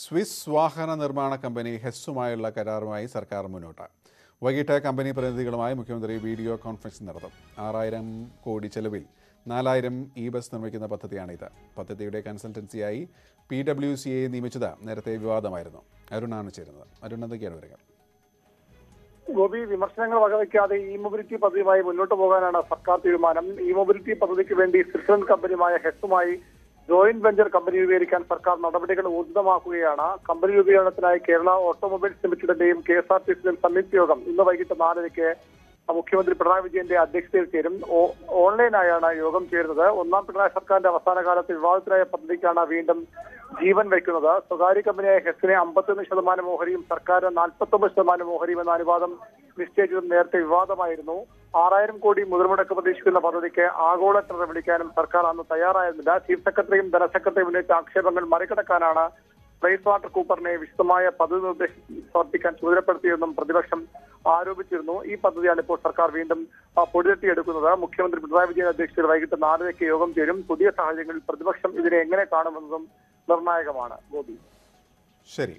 Swiss വാഹന നിർമ്മാണ company ഹെസ്സുമായുള്ള കരാറുമായി സർക്കാർ മുന്നോട്ട് വൈകിട്ട് കമ്പനി പ്രതിനിധികളുമായി മുഖ്യമന്ത്രി വീഡിയോ കോൺഫറൻസ് നടത്തും. ആറായിരം കോടി ചെലവിൽ നാലായിരം ഇ ബസ് നിർമ്മിക്കുന്ന പദ്ധതിയാണിത്. പദ്ധതിയുടെ കൺസൾട്ടൻസിയായി പി ഡബ്ല്യു സി എ നിയമിച്ചത് നേരത്തെ വിവാദമായിരുന്നു. അരുണാണ് ചേരുന്നത്. അരുൺ എന്തൊക്കെയാണ് വിവരങ്ങൾ? ഗോപി വിമർശനങ്ങൾ വകവയ്ക്കാതെ ഇ മൊബിലിറ്റി പദ്ധതിയുമായി മുന്നോട്ട് പോകാനാണ് സർക്കാർ തീരുമാനം. ഇ മൊബിലിറ്റി പദ്ധതിക്ക് വേണ്ടി സ്വിറ്റ്സർലൻഡ് കമ്പനിയുമായ ഹെസ്സുമായി ജോയിന്റ് വെഞ്ചർ കമ്പനി രൂപീകരിക്കാൻ സർക്കാർ നടപടികൾ ഊർജിതമാക്കുകയാണ് കമ്പനി രൂപീകരണത്തിനായി കേരള ഓട്ടോമൊബൈൽസ് ലിമിറ്റഡിന്റെയും കെ എസ് ആർ ടി സിയുടെയും സംയുക്ത യോഗം ഇന്ന് വൈകിട്ട് നാലരയ്ക്ക് മുഖ്യമന്ത്രി പിണറായി വിജയന്റെ അധ്യക്ഷതയിൽ ചേരും. ഓൺലൈനായാണ് യോഗം ചേരുന്നത്. ഒന്നാം പിണറായി സർക്കാരിന്റെ അവസാന കാലത്ത് വിവാദത്തിലായ പദ്ധതിക്കാണ് വീണ്ടും ജീവൻ വയ്ക്കുന്നത്. സ്വകാര്യ കമ്പനിയായ ഹെസിനെ അമ്പത്തൊന്ന് ശതമാനം ഓഹരിയും സർക്കാരിന് നാൽപ്പത്തൊമ്പത് ശതമാനം ഓഹരിയും എന്ന അനുവാദം നിശ്ചയിച്ചതും നേരത്തെ വിവാദമായിരുന്നു. ആറായിരം കോടി മുതൽമുടക്ക് പ്രതീക്ഷിക്കുന്ന പദ്ധതിക്ക് ആഗോള ടെണ്ടർ വിളിക്കാനും സർക്കാർ അന്ന് തയ്യാറായിരുന്നില്ല. ചീഫ് സെക്രട്ടറിയും ധനസെക്രട്ടറിയും ഉന്നയിച്ച ആക്ഷേപങ്ങൾ മറികടക്കാനാണ് പ്രൈസ് വാട്ടർ കൂപ്പറിനെ വിശദമായ പദ്ധതി നിർദ്ദേശം സമർപ്പിക്കാൻ ചുമതലപ്പെടുത്തിയെന്നും പ്രതിപക്ഷം ആരോപിച്ചിരുന്നു. ഈ പദ്ധതിയാണ് ഇപ്പോൾ സർക്കാർ വീണ്ടും പൊടിതട്ടിയെടുക്കുന്നത് മുഖ്യമന്ത്രി പിണറായി വിജയൻ അധ്യക്ഷതയിൽ വൈകിട്ട് നാലരയ്ക്ക് യോഗം ചേരും. പുതിയ സാഹചര്യങ്ങളിൽ പ്രതിപക്ഷം ഇതിനെ എങ്ങനെ കാണുമെന്നതും നിർണായകമാണ്. ഗോപി ശരി.